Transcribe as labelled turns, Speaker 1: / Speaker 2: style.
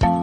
Speaker 1: Bye.